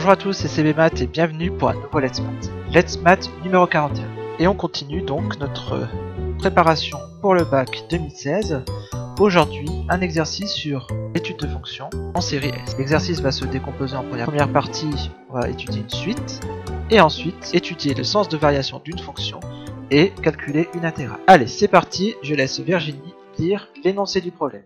Bonjour à tous, c'est CBMath et bienvenue pour un nouveau Let's Math. Let's Math numéro 41. Et on continue donc notre préparation pour le bac 2016. Aujourd'hui, un exercice sur l'étude de fonctions en série S. L'exercice va se décomposer en première, première partie, on va étudier une suite, et ensuite étudier le sens de variation d'une fonction et calculer une intégrale. Allez, c'est parti, je laisse Virginie lire l'énoncé du problème.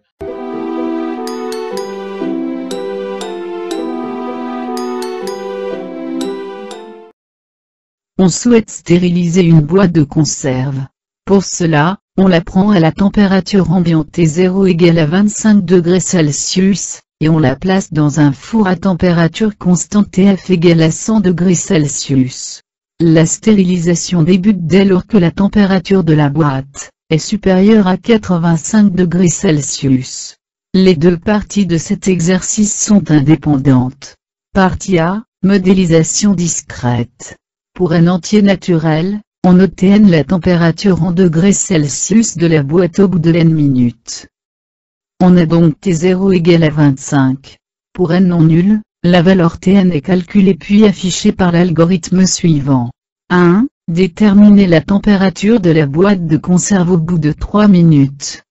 On souhaite stériliser une boîte de conserve. Pour cela, on la prend à la température ambiante T0 égale à 25 degrés Celsius, et on la place dans un four à température constante TF égale à 100 degrés Celsius. La stérilisation débute dès lors que la température de la boîte est supérieure à 85 degrés Celsius. Les deux parties de cet exercice sont indépendantes. Partie A, modélisation discrète. Pour un entier naturel, on obtient la température en degrés Celsius de la boîte au bout de n minutes. On a donc T0 égale à 25. Pour n non nul, la valeur Tn est calculée puis affichée par l'algorithme suivant. 1. Déterminer la température de la boîte de conserve au bout de 3 minutes.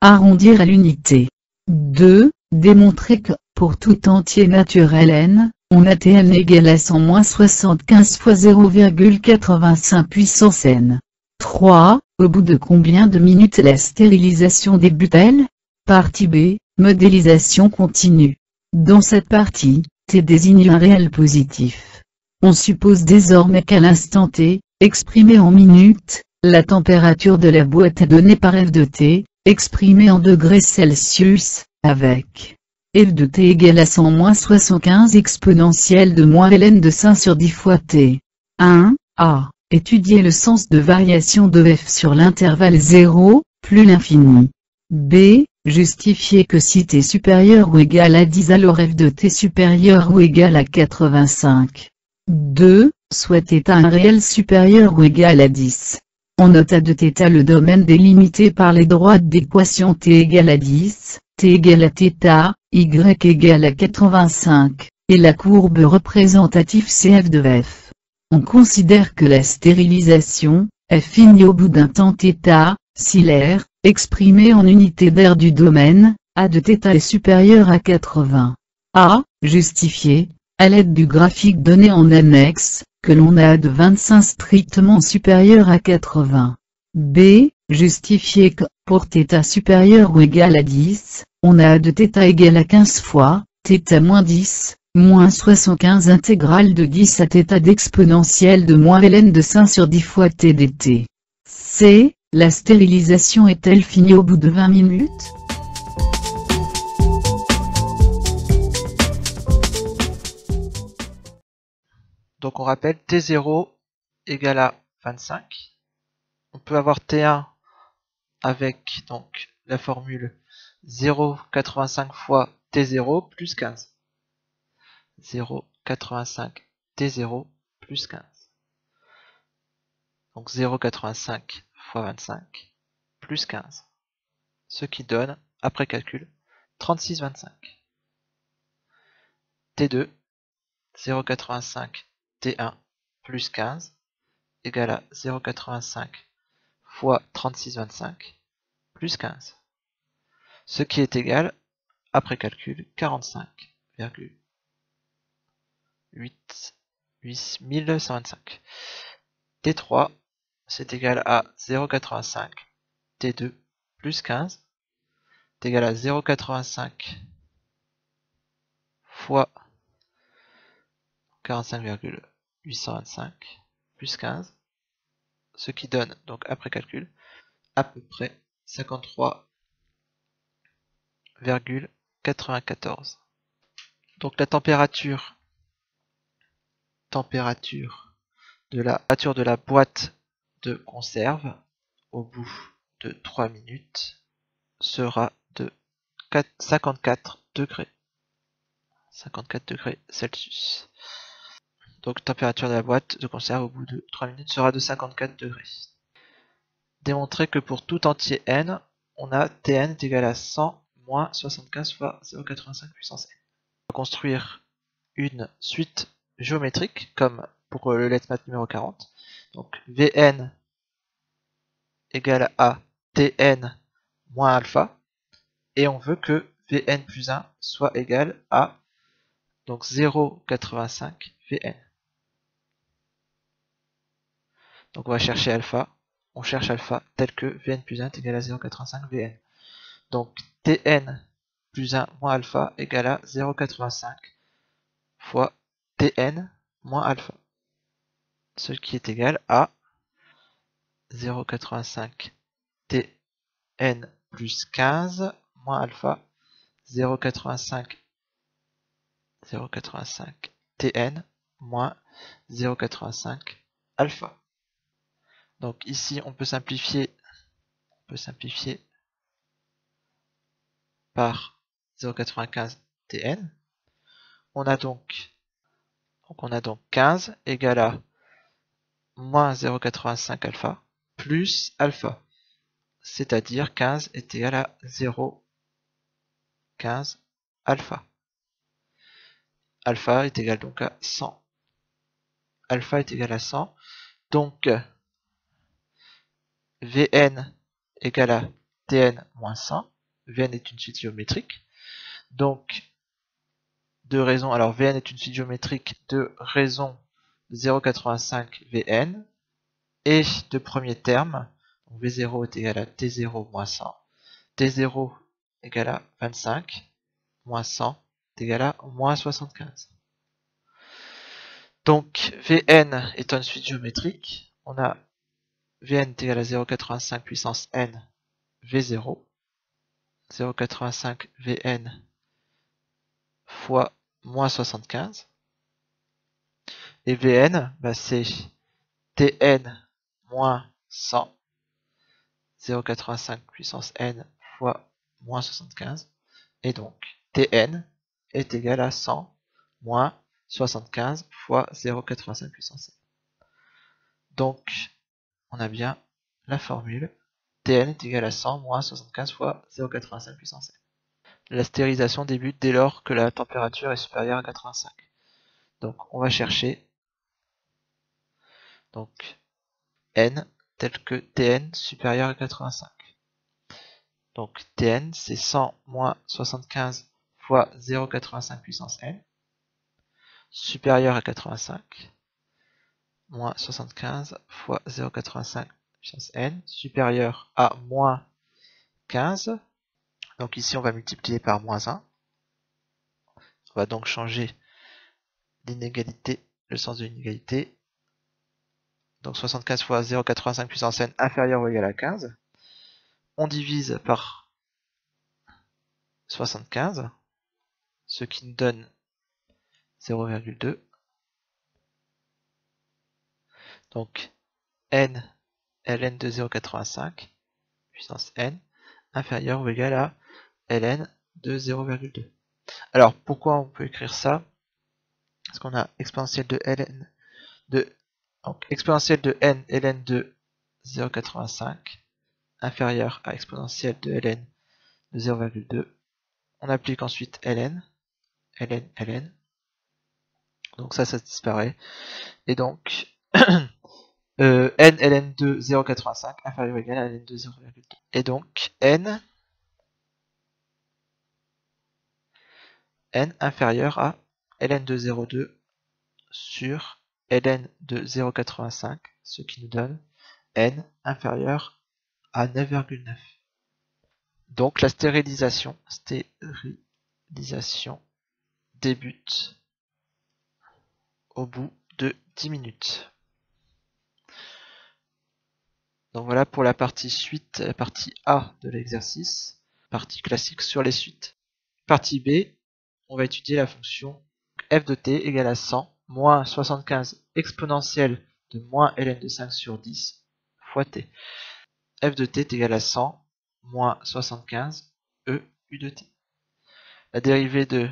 Arrondir à l'unité. 2. Démontrer que, pour tout entier naturel n, on a Tn égale à 100 moins 75 fois 0,85 puissance n. 3. Au bout de combien de minutes la stérilisation débute-t-elle? Partie B, modélisation continue. Dans cette partie, T désigne un réel positif. On suppose désormais qu'à l'instant T, exprimé en minutes, la température de la boîte est donnée par F de T, exprimée en degrés Celsius, avec F de t égale à 100 moins 75 exponentielle de moins ln de 5 sur 10 fois t. 1. A. Étudier le sens de variation de f sur l'intervalle 0, plus l'infini. B. Justifier que si t supérieur ou égal à 10 alors f de t supérieur ou égal à 85. 2. Soit état un réel supérieur ou égal à 10. On note à de θ le domaine délimité par les droites d'équation t égale à 10, t égale à θ, y égale à 85, et la courbe représentative CF de F. On considère que la stérilisation est finie au bout d'un temps θ, si l'air, exprimé en unité d'air du domaine, A de θ est supérieur à 80. A, justifié, à l'aide du graphique donné en annexe, que l'on a de 25 strictement supérieur à 80. B, justifié que, pour θ supérieur ou égal à 10, on a de θ égale à 15 fois, θ moins 10, moins 75 intégrale de 10 à θ d'exponentielle de moins ln de 5 sur 10 fois t dt. C. La stérilisation est-elle finie au bout de 20 minutes Donc on rappelle T0 égale à 25. On peut avoir T1 avec donc la formule 0,85 fois T0 plus 15. 0,85 T0 plus 15. Donc 0,85 fois 25 plus 15. Ce qui donne, après calcul, 36,25. T2, 0,85 T1 plus 15 égale à 0,85 fois 36,25 plus 15 ce qui est égal, après calcul, 45,8125. T3, c'est égal à 0,85 T2 plus 15 est égal à 0,85 fois 45,825 plus 15, ce qui donne, donc après calcul, à peu près 53 94. Donc la température température de la température de la boîte de conserve au bout de 3 minutes sera de 54 degrés 54 degrés Celsius. Donc température de la boîte de conserve au bout de 3 minutes sera de 54 degrés. Démontrer que pour tout entier n, on a Tn est égal à 100 moins 75 fois 0,85 puissance n. On va construire une suite géométrique comme pour le let's math numéro 40. Donc Vn égale à Tn moins alpha et on veut que Vn plus 1 soit égal à donc 0,85 Vn. Donc on va chercher alpha, on cherche alpha tel que Vn plus 1 est égal à 0,85 Vn. Donc Tn plus 1 moins alpha égale à 0,85 fois Tn moins alpha. Ce qui est égal à 0,85 Tn plus 15 moins alpha 0,85 0,85 Tn moins 0,85 alpha. Donc ici on peut simplifier on peut simplifier par 0,95 Tn. On a donc donc on a donc 15 égale à moins 0,85 alpha plus alpha c'est-à-dire 15 est égal à 0,15 alpha. Alpha est égal donc à 100. Alpha est égal à 100. Donc, Vn égale à Tn moins 100. Vn est une suite géométrique. Donc, de raison, alors Vn est une suite géométrique de raison 0,85 Vn. Et de premier terme, V0 est égal à T0 moins 100. T0 égal à 25 moins 100 est égal à moins 75. Donc Vn est une suite géométrique. On a Vn est égal à 0,85 puissance n V0. 0,85 Vn fois moins 75. Et Vn, bah, c'est Tn moins 100 0,85 puissance n fois moins 75. Et donc, Tn est égal à 100 moins 75 fois 0,85 puissance n. Donc, on a bien la formule Tn est égal à 100 moins 75 fois 0,85 puissance n. La stérilisation débute dès lors que la température est supérieure à 85. Donc, on va chercher donc n tel que Tn supérieur à 85. Donc Tn c'est 100 moins 75 fois 0,85 puissance n supérieur à 85 moins 75 fois 0,85 puissance n supérieur à moins 15. Donc ici on va multiplier par moins 1. On va donc changer l'inégalité, le sens de l'inégalité donc 75 fois 0,85 puissance n inférieur ou égal à 15. On divise par 75, ce qui nous donne 0,2. Donc n ln de 0,85 puissance n inférieur ou égal à ln de 0,2. Alors pourquoi on peut écrire ça? Parce qu'on a exponentielle de ln de donc exponentielle de n ln de 0,85 inférieur à exponentielle de ln de 0,2. On applique ensuite ln, ln, ln. Donc ça, ça disparaît. Et donc, euh, n ln de 0,85 inférieur ou égal à ln de 0,2. Et donc, n, n inférieur à ln de 0,2 sur ln de 0,85, ce qui nous donne n inférieur à 9,9. Donc la stérilisation, stérilisation débute au bout de 10 minutes. Donc voilà pour la partie suite, la partie A de l'exercice, partie classique sur les suites. Partie B, on va étudier la fonction f de t égale à 100 moins 75 exponentielle de moins ln de 5 sur 10 fois t. f de t est égal à 100 moins 75 e u de t. La dérivée de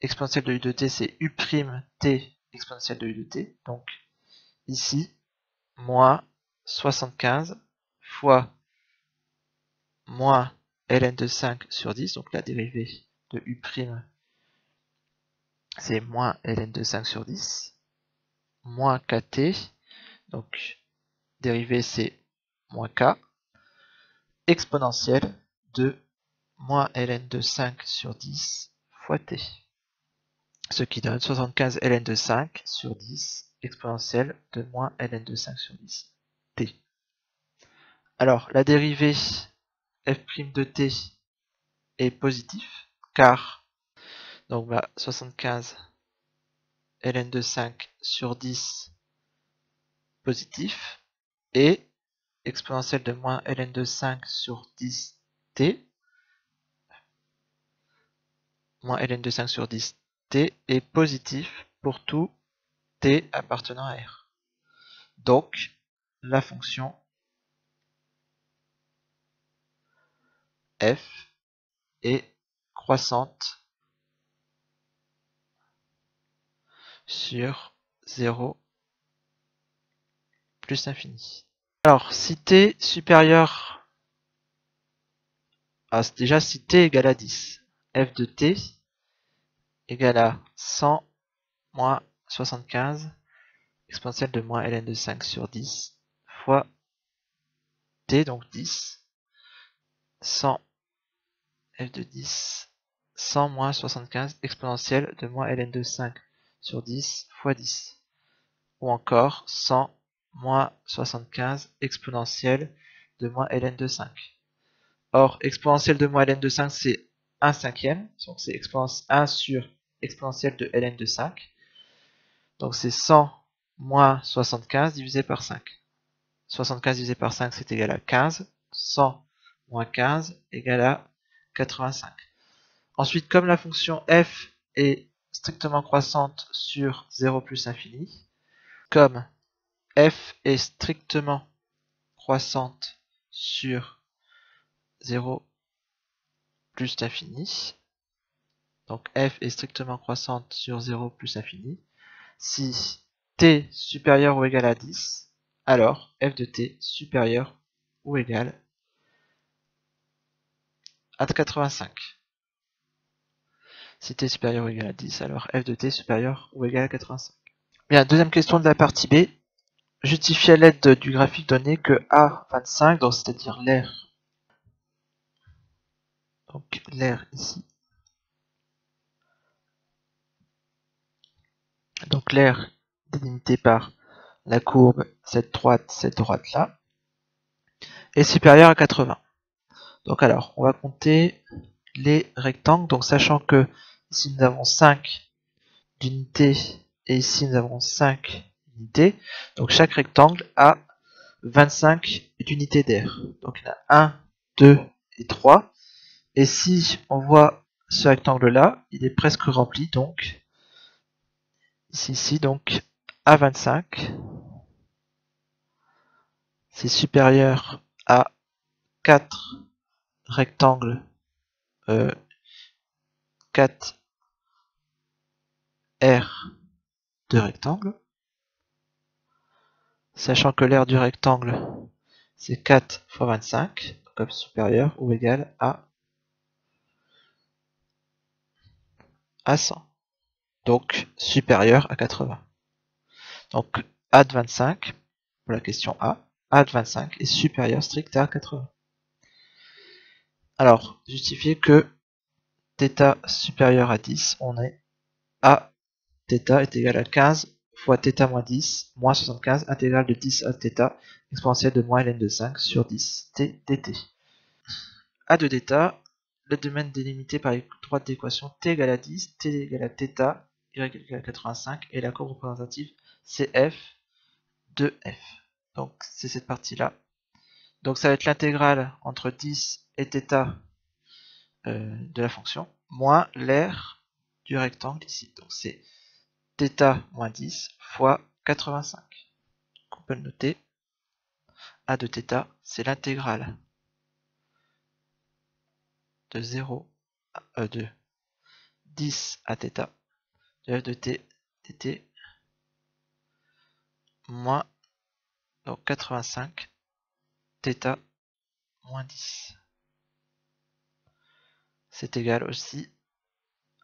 exponentielle de u de t, c'est u' t exponentielle de u de t. Donc ici, moins 75 fois moins ln de 5 sur 10, donc la dérivée de u' c'est moins ln de 5 sur 10, moins kt, donc dérivée c'est moins k, exponentielle de moins ln de 5 sur 10 fois t. Ce qui donne 75 ln de 5 sur 10 exponentielle de moins ln de 5 sur 10 t. Alors la dérivée f' de t est positif car donc bah, 75 ln de 5 sur 10 positif et exponentielle de moins ln de 5 sur 10 t moins ln de 5 sur 10 t est positif pour tout t appartenant à R. Donc la fonction f est croissante sur 0 plus infini. Alors, si t supérieur à, déjà si t égale à 10, f de t égale à 100 moins 75 exponentielle de moins ln de 5 sur 10 fois t, donc 10, 100 f de 10, 100 moins 75 exponentielle de moins ln de 5 sur 10 fois 10. Ou encore 100 moins 75 exponentielle de moins ln de 5. Or, exponentielle de moins ln de 5, c'est 1 cinquième. Donc c'est 1 sur exponentielle de ln de 5. Donc c'est 100 moins 75 divisé par 5. 75 divisé par 5, c'est égal à 15. 100 moins 15 égale à 85. Ensuite, comme la fonction f est strictement croissante sur 0 plus infini, comme f est strictement croissante sur 0 plus infini, donc f est strictement croissante sur 0 plus infini, si t supérieur ou égal à 10, alors f de t supérieur ou égal à 85. Si t supérieur ou égal à 10, alors f de t supérieur ou égal à 85. Bien, deuxième question de la partie B. Justifier à l'aide du graphique donné que A25, donc c'est-à-dire l'air, donc l'air ici, donc l'air délimité par la courbe cette droite, cette droite là, est supérieur à 80. Donc alors, on va compter les rectangles, donc sachant que ici nous avons 5 d'unités et ici nous avons 5 unités, donc chaque rectangle a 25 unités d'air. Donc il y en a 1, 2 et 3. Et si on voit ce rectangle là, il est presque rempli, donc ici, ici donc A25, c'est supérieur à 4 rectangles euh, 4 R de rectangle, sachant que l'aire du rectangle c'est 4 fois 25, comme supérieur ou égal à, à 100, donc supérieur à 80. Donc A de 25, pour la question A, A de 25 est supérieur strict à 80. Alors, justifier que θ supérieur à 10, on est à θ est égal à 15 fois θ moins 10 moins 75 intégrale de 10 à θ exponentielle de moins ln de 5 sur 10 t dt. A de θ, le domaine délimité par les droites d'équation t égale à 10, t égale à θ, y égale à 85 et la courbe représentative c'est f de f. Donc c'est cette partie là. Donc ça va être l'intégrale entre 10 et θ euh, de la fonction, moins l'aire du rectangle ici. Donc c'est θ moins 10 fois 85. on peut le noter. A de θ, c'est l'intégrale de 0 à e de 10 à θ de f de t dt moins donc 85 θ moins 10 c'est égal aussi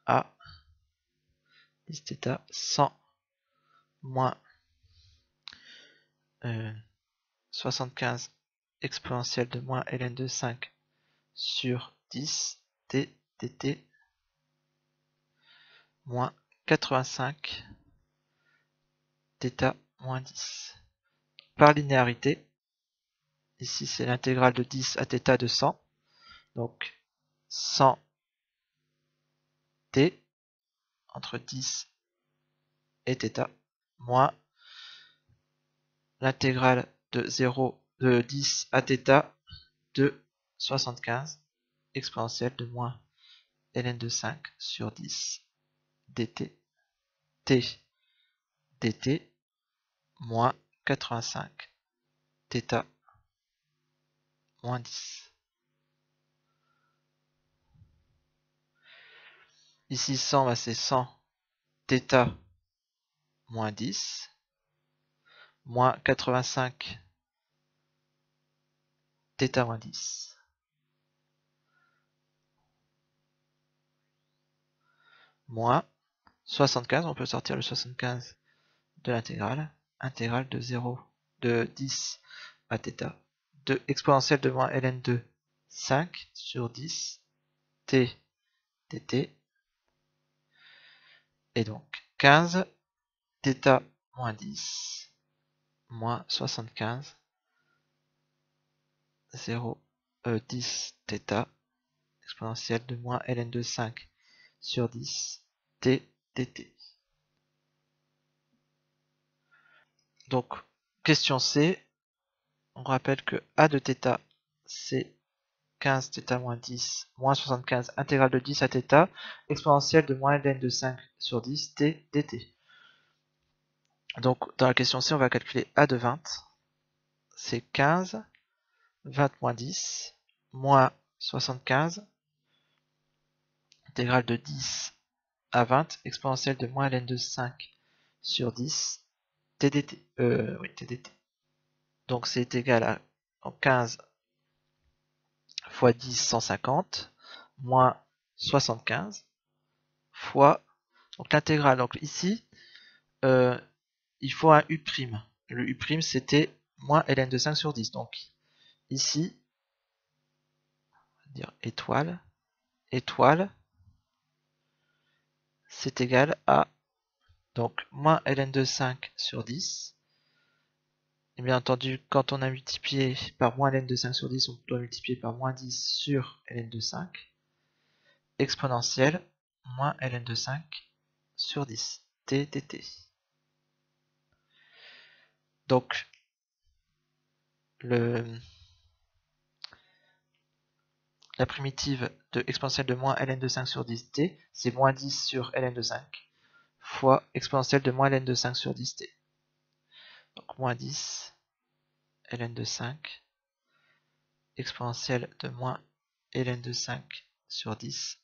à 10 θ 100 moins 75 exponentielle de moins ln de 5 sur 10 t dt moins 85 θ moins 10. Par linéarité, ici c'est l'intégrale de 10 à θ de 100, donc 100 t entre 10 et θ moins l'intégrale de 0 de 10 à θ de 75 exponentielle de moins ln de 5 sur 10 dt t dt moins 85 θ moins 10. Ici 100 bah, c'est 100 θ moins 10 moins 85 θ moins 10. Moins 75, on peut sortir le 75 de l'intégrale, intégrale de 0, de 10 à θ, de exponentielle de moins ln2, 5 sur 10, t dt, et donc 15 θ moins 10 moins 75 0 e 10 θ exponentielle de moins ln de 5 sur 10 t dt. Donc, question C, on rappelle que a de θ c'est 15 θ moins 10 moins 75 intégrale de 10 à θ exponentielle de moins ln de 5 sur 10 t dt. Donc dans la question C, on va calculer A de 20. C'est 15, 20 moins 10, moins 75, intégrale de 10 à 20, exponentielle de moins ln de 5 sur 10, TDT. Euh, TDT. Donc c'est égal à 15 fois 10, 150, moins 75, fois, donc l'intégrale, donc ici, euh, il faut un U'. Le U' c'était moins ln de 5 sur 10. Donc ici, on va dire étoile, étoile, c'est égal à donc moins ln de 5 sur 10. Et bien entendu, quand on a multiplié par moins ln de 5 sur 10, on doit multiplier par moins 10 sur ln de 5. Exponentielle, moins ln de 5 sur 10. t, t, t. Donc, le, la primitive de exponentielle de moins ln de 5 sur 10t, c'est moins 10 sur ln de 5 fois exponentielle de moins ln de 5 sur 10t. Donc moins 10 ln de 5 exponentielle de moins ln de 5 sur 10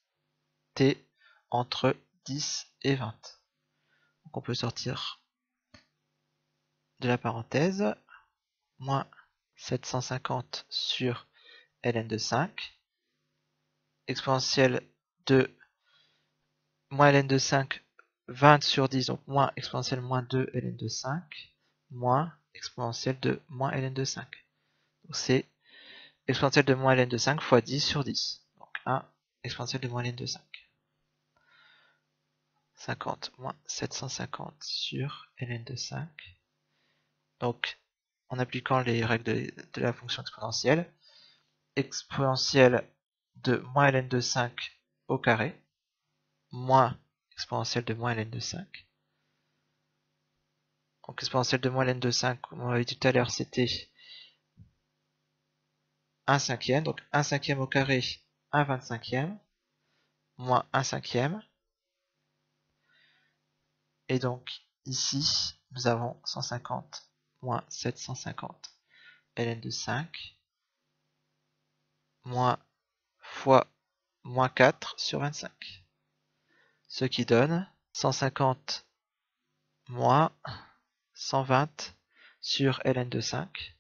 t entre 10 et 20. Donc on peut sortir de la parenthèse, moins 750 sur ln de 5, exponentielle de moins ln de 5, 20 sur 10, donc moins exponentielle moins 2 ln de 5, moins exponentielle de moins ln de 5. Donc c'est exponentielle de moins ln de 5 fois 10 sur 10. Donc 1 exponentielle de moins ln de 5. 50 moins 750 sur ln de 5 donc, en appliquant les règles de, la fonction exponentielle, exponentielle de moins ln de 5 au carré, moins exponentielle de moins ln de 5. Donc exponentielle de moins ln de 5, comme on l'avait dit tout à l'heure, c'était 1 cinquième, donc 1 cinquième au carré, 1 25e, moins 1 cinquième. Et donc ici, nous avons 150 moins 750 ln de 5 moins fois moins 4 sur 25 ce qui donne 150 moins 120 sur ln de 5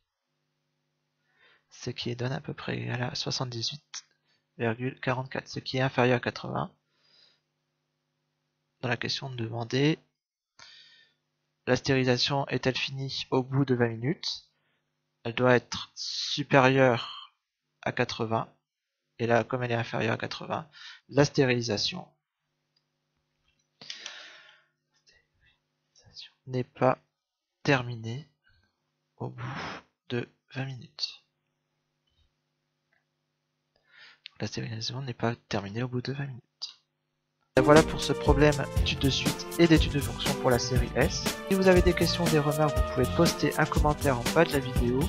ce qui donne à peu près à 78,44 ce qui est inférieur à 80 dans la question demandée, la stérilisation est-elle finie au bout de 20 minutes? Elle doit être supérieure à 80. Et là, comme elle est inférieure à 80, la stérilisation n'est pas terminée au bout de 20 minutes. La stérilisation n'est pas terminée au bout de 20 minutes. Voilà pour ce problème d'étude de suite et d'étude de fonction pour la série S. Si vous avez des questions ou des remarques, vous pouvez poster un commentaire en bas de la vidéo.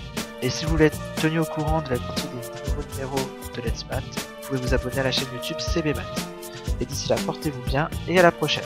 Et si vous voulez être tenu au courant de la sortie des nouveaux numéros de Let's Math, vous pouvez vous abonner à la chaîne YouTube CBMath. Et d'ici là, portez-vous bien et à la prochaine.